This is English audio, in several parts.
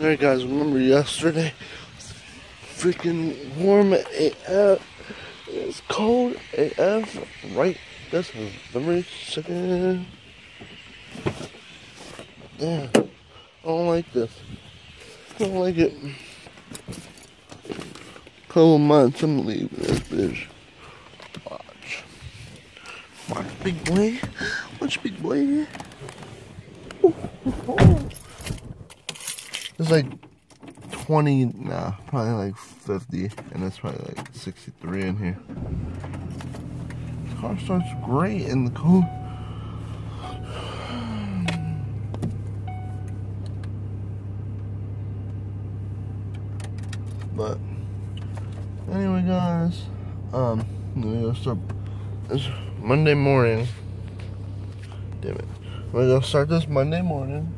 Alright guys, remember yesterday? Freaking warm AF. It's cold AF right this very second. Yeah. I don't like this. I don't like it. Couple months, I'm leaving this bitch. Watch. Watch, big boy. Watch, big boy. It's like 20, nah, probably like 50, and it's probably like 63 in here. This car starts great in the cold. But anyway, guys, um, gonna start. It's Monday morning. Damn it. We're gonna start this Monday morning.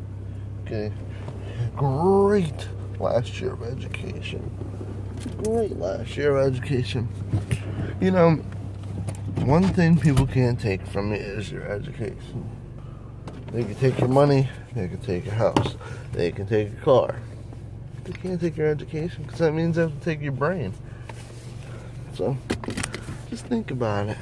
Okay. Great last year of education. Great last year of education. You know, one thing people can't take from me is your education. They can take your money, they can take your house, they can take your car. They can't take your education because that means they have to take your brain. So, just think about it.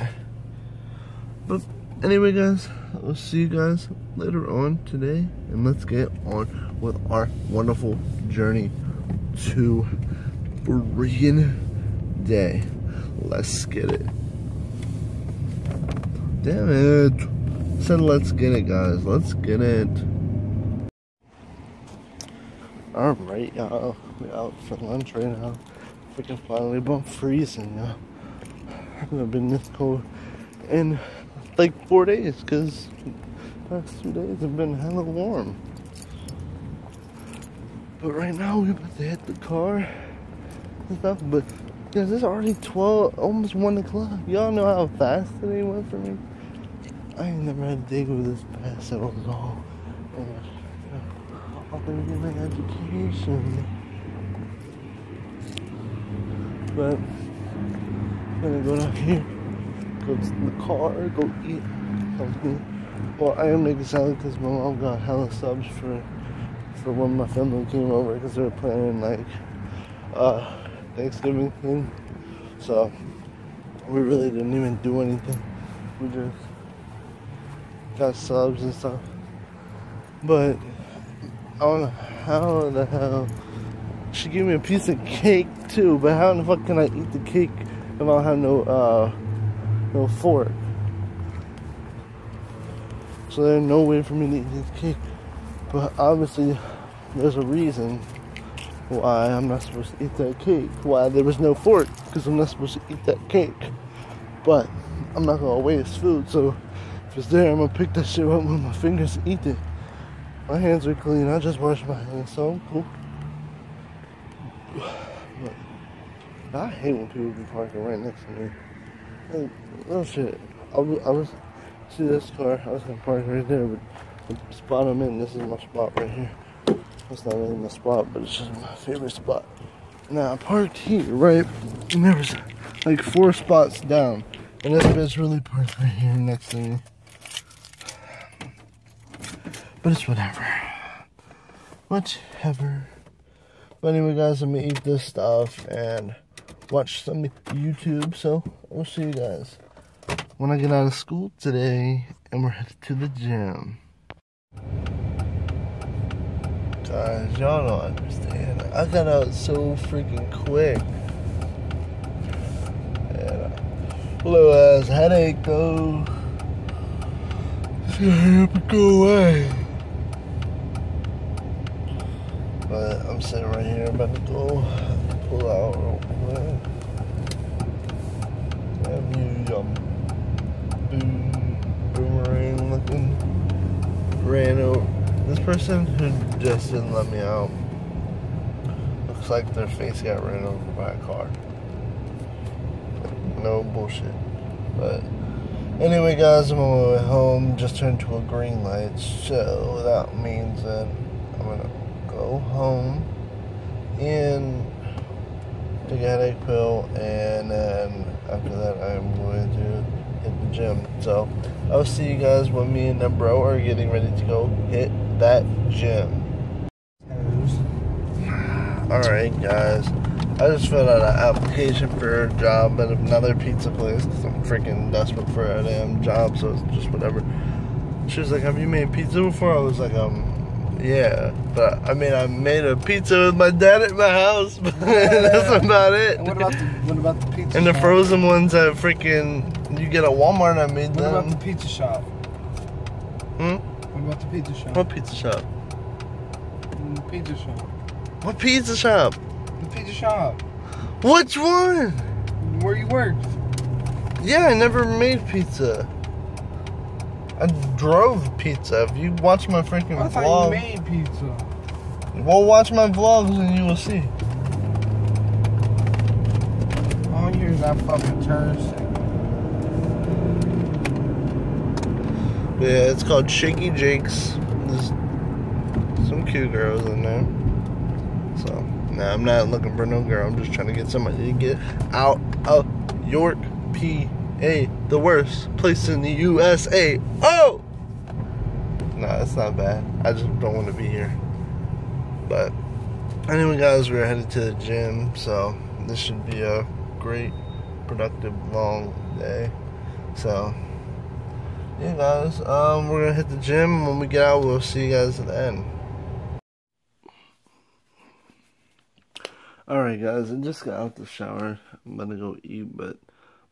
But anyway, guys, I'll see you guys later on today, and let's get on with our wonderful journey to freaking day. Let's get it. Damn it. I said let's get it, guys. Let's get it. Alright, y'all. We out for lunch right now. Freaking finally above freezing, y'all. I've been this cold in like four days because last two days have been hella warm. But right now we're about to hit the car and stuff. But guys, it's already 12, almost 1 o'clock. Y'all know how fast today went for me? I ain't never had a day go this fast at all. Oh, and, I'm gonna get my education. But I'm gonna go down here, go the car, go eat something. Well, I am making salad because my mom got hella subs for for when my family came over because they were planning like uh, Thanksgiving thing. So we really didn't even do anything. We just got subs and stuff. But I don't know how the hell she gave me a piece of cake too. But how in the fuck can I eat the cake if I don't have no uh, no fork? So there's no way for me to eat this cake. But obviously, there's a reason why I'm not supposed to eat that cake. Why there was no fork, because I'm not supposed to eat that cake. But I'm not gonna waste food, so if it's there, I'm gonna pick that shit up with my fingers and eat it. My hands are clean. I just washed my hands, so I'm cool. But I hate when people be parking right next to me. Like, oh shit. I was, I was see this car. I was gonna park right there, but the spot I'm in, this is my spot right here. It's not really my spot, but it's just my favorite spot. Now I parked here, right? And there was like four spots down. And this bitch really parked right here next to me. But it's whatever. Whatever. But anyway, guys, I'm gonna eat this stuff and watch some YouTube. So I'll see you guys when I get out of school today and we're headed to the gym. Guys, y'all don't understand. I got out so freaking quick. And little ass headache though. It's gonna go away. But I'm sitting right here about to go pull out real quick. Have you um boom boomerang looking ran over this person who just didn't let me out looks like their face got ran over by a car. No bullshit. But anyway guys, I'm on my way home, just turned to a green light, so that means that I'm gonna go home and take a headache pill, and then after that, I'm going to hit the gym. So I'll see you guys when me and the bro are getting ready to go hit that gym. Alright, guys. I just filled out an application for a job at another pizza place because I'm freaking desperate for a damn job, so it's just whatever. She was like, Have you made pizza before? I was like, Um, yeah. But I mean, I made a pizza with my dad at my house, but that's about it. And what about the what about the pizza? And the shop? frozen ones that freaking you get at Walmart, I made What about the pizza shop? Hmm? What about the pizza shop? What pizza shop? Mm, The pizza shop. What pizza shop? The pizza shop. Which one? Where you worked? Yeah, I never made pizza. I drove pizza. If you watch my freaking I vlog, you made pizza. well, watch my vlogs and you will see. All I hear is that fucking turd. Yeah, it's called Shaky Jake's. There's some cute girls in there. So, nah, I'm not looking for no girl. I'm just trying to get somebody to get out of York, PA, the worst place in the USA. Oh! Nah, it's not bad. I just don't want to be here. But, anyway, guys, we're headed to the gym. So, this should be a great, productive, long day. So, yeah, guys. Um, we're gonna hit the gym. When we get out, we'll see you guys at the end. Alright, guys. I just got out the shower. I'm gonna go eat, but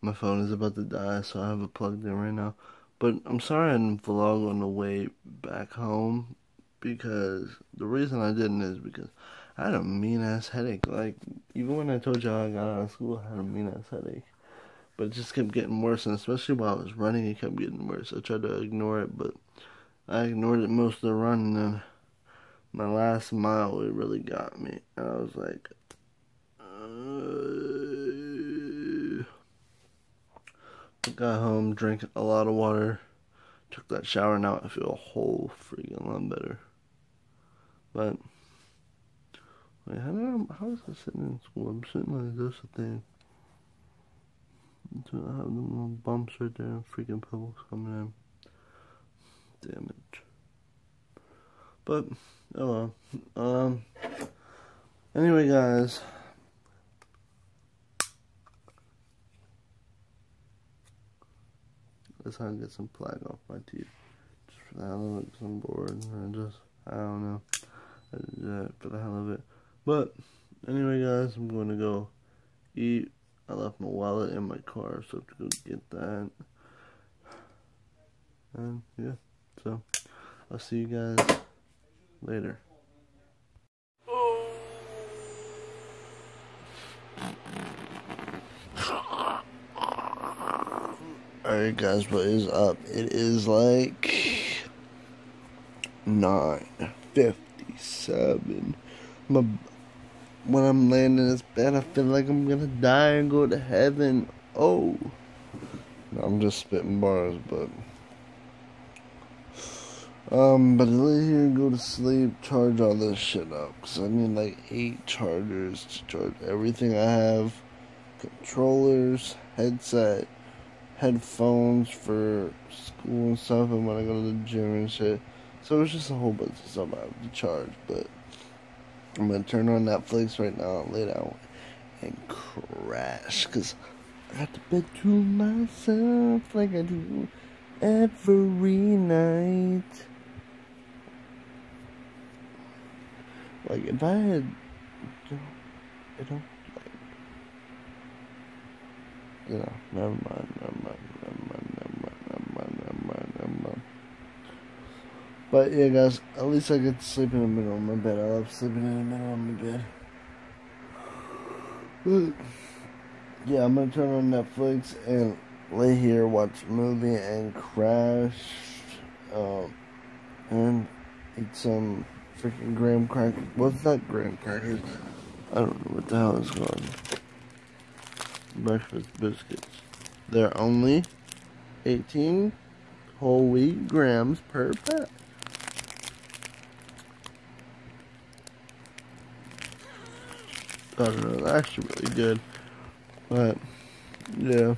my phone is about to die, so I have it plugged in right now. But I'm sorry I didn't vlog on the way back home because the reason I didn't is because I had a mean ass headache. Like, even when I told y'all I got out of school, I had a mean ass headache but it just kept getting worse, and especially while I was running, it kept getting worse. I tried to ignore it, but I ignored it most of the run, and then my last mile, it really got me. And I was like, uh... got home, drank a lot of water, took that shower, now I feel a whole freaking lot better. But, wait, how, did I, how was I sitting in school? I'm sitting like this, I think. So I have the little bumps right there and freaking pebbles coming in. Damn it. But, oh well. Um, anyway, guys. Let's try to get some plaque off my teeth. Just for the hell of it, I'm bored. And I just, I don't know. I that for the hell of it. But, anyway, guys, I'm going to go eat. I left my wallet in my car, so I have to go get that. And yeah, so I'll see you guys later. Alright guys, what is up? It is like nine fifty seven. My when I'm laying in this bed, I feel like I'm gonna die and go to heaven. Oh, I'm just spitting bars, but um, but lay here and go to sleep, charge all this shit up, cause I need like eight chargers to charge everything I have, controllers, headset, headphones for school and stuff, and when I go to the gym and shit. So it's just a whole bunch of stuff I have to charge, but. I'm gonna turn on Netflix right now, lay down, and crash. Cause I got to bed to myself like I do every night. Like if I had, you know, you know, never mind, never mind, never mind, never mind, never mind, never mind, never mind. But yeah, guys, at least I get to sleep in the middle of my bed. I love sleeping in the middle of my bed. Yeah, I'm gonna turn on Netflix and lay here, watch a movie, and crash, um, and eat some freaking graham crackers. What's that graham crackers? I don't know what the hell it's called. Breakfast biscuits. They're only 18 whole wheat grams per pack. I don't know, they're actually really good. But, yeah.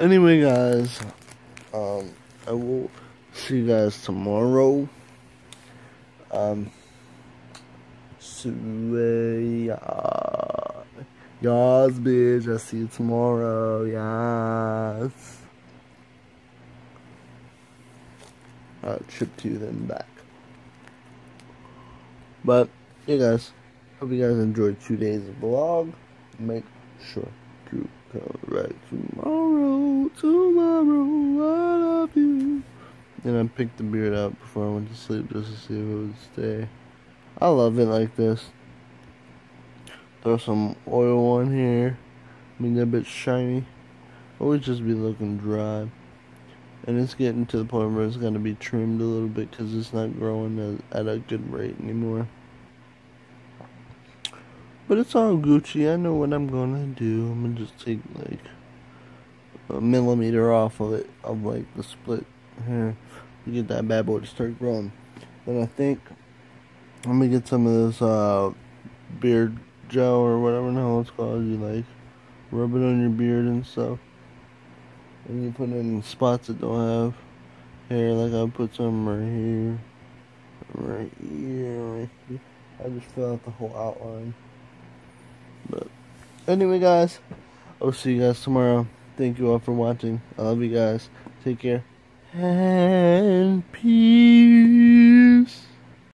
Anyway, guys, um, I will see you guys tomorrow. Um, to uh, Yas, bitch. I'll see you tomorrow. Yas. Uh, trip to then back. But, yeah, guys. Hope you guys enjoyed two days of vlog. Make sure to come back tomorrow. Tomorrow, I love you. And I picked the beard out before I went to sleep just to see if it would stay. I love it like this. Throw some oil on here. Make that bit shiny. Always just be looking dry. And it's getting to the point where it's going to be trimmed a little bit because it's not growing at a good rate anymore. But it's all Gucci. I know what I'm going to do. I'm to just take like a millimeter off of it, of like the split here. To get that bad boy to start growing. Then I think I'm going to get some of this uh, beard gel or whatever the hell it's called. You like rub it on your beard and stuff. And you put it in spots that don't have hair, like I put some right here, right here, right here. I just fill out the whole outline. But anyway, guys, I'll see you guys tomorrow. Thank you all for watching. I love you guys. Take care. And peace.